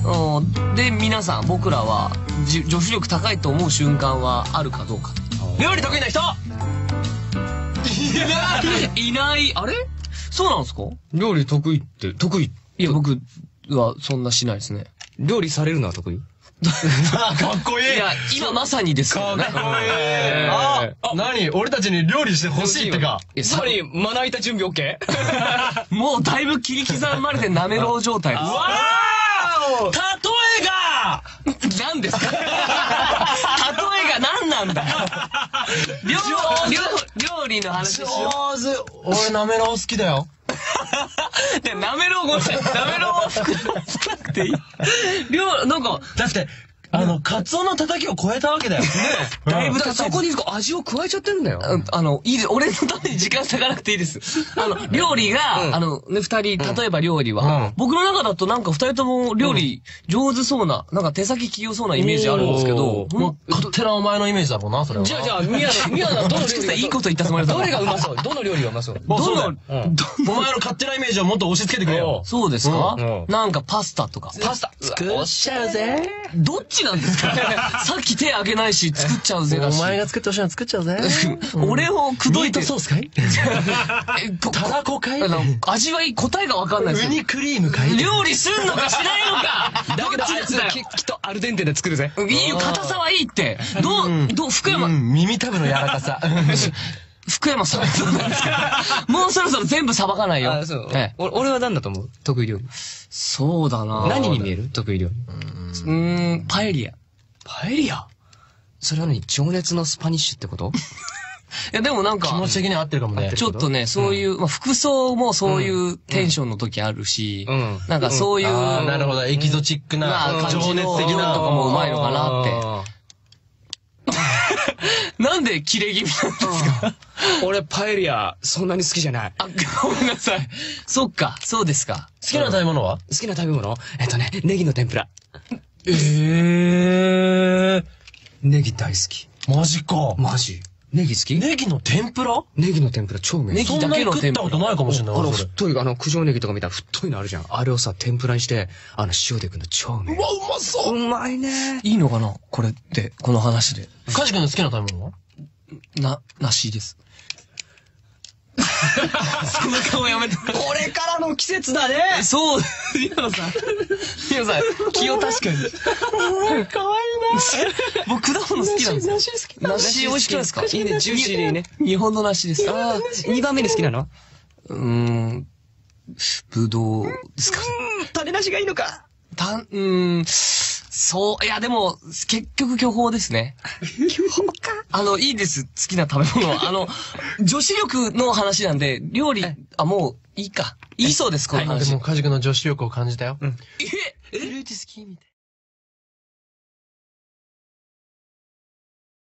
うん。で、皆さん、僕らは、じ女子力高いと思う瞬間はあるかどうか。料理得意な人！いない、あれ？そうなんですか？料理得意って、得意？いや、僕はそんなしないですね。料理されるのは得意？かっこいい。いや、今まさにですね。かっこいい。あ、何？俺たちに料理してほしいってか。つまり、まな板準備 OK? もうだいぶ切り刻まれてなめろう状態です。わー例えが何ですか？例えが何なんだ？料料料理の話しよ上手俺なめろう好きだよ。なめろうごめんなさい。なめろうは作らなくていい。料、なんか、だって、あの、カツオの叩きを超えたわけだよ。ね。だいぶそこに味を加えちゃってるんだよ。ああの、いいで、俺のために時間割かなくていいです。あの、料理が、うん。あの、ね、二人、例えば料理は、うん。僕の中だとなんか二人とも料理上手そうな、なんか手先器用そうなイメージあるんですけど勝手なお前のイメージだろうな、それは。じゃあ、じゃあ、宮野、宮野はどの料理いいこと言ったつもりだどれがうまそう？どの料理がうまそう？どのお前の勝手なイメージをもっと押し付けてくれよ。そうですか、なんかパスタとか。パスタ。作っちゃうぜ。どっちなんですか さっき手あげないし、作っちゃうぜだし。お前が作ってほしいの作っちゃうぜ。俺を口説いて。ミートソースかい？たらこかい？味わい、答えがわかんないですよ。ウニクリームかい？料理すんのかしないのか ど、っちだよききっとアルデンテで作るぜ。いいよ、硬さはいいって。どう、どう、福山、うん、耳たぶの柔らかさ。福山さんどうなんですかもうそろそろ全部さばかないよ。あ、そう。え俺は何だと思う？得意料理。そうだな何に見える？得意料理。うーん、パエリア。いパエリア？それは何？情熱のスパニッシュってこと？や、でもなんか、気持ち的には合ってるかもね。ちょっとね、そういう、まあ、服装もそういうテンションの時あるし、うんなんかそういう、なるほど。エキゾチックな、情熱的な。とかもうまいのかなってあなんで切れ気味なんですか？ー俺パエリアそんなに好きじゃない。あ、ごめんなさい。そっか、そうですか。好きな食べ物は？好きな食べ物？えっとね、ネギの天ぷら。ええネギ大好き。マジか。マジネギ好き？ネギの天ぷら？ネギの天ぷら超うめえ。ネギだけの天ぷらったことないかもしれない。あの、太い、あの、九条ネギとかみたいな太いのあるじゃん。あれをさ、天ぷらにして、あの、塩で食うの超うめえ。うわ、うまそううまいね。いいのかな？これって、この話で。カジ君の好きな食べ物？はな、なしです。その顔やめて。これからの季節だねそう、宮野さん。宮野さん、気を確かに。かわい 僕、果物好きなんですよ。梨好き梨美味しくないですか？いいね、ジューシーでいいね。日本の梨です。ああ、二番目に好きなの？うーん、ぶどうですか？ね。種なしがいいのか。たん、うーん、そう、いや、でも、結局巨峰ですね。巨峰か。あの、いいです。好きな食べ物は。あの、女子力の話なんで、料理、あ、もう、いいか。いいそうです、このあで話。もカジ君の女子力を感じたよ。え？え？フルーツ好きみたい。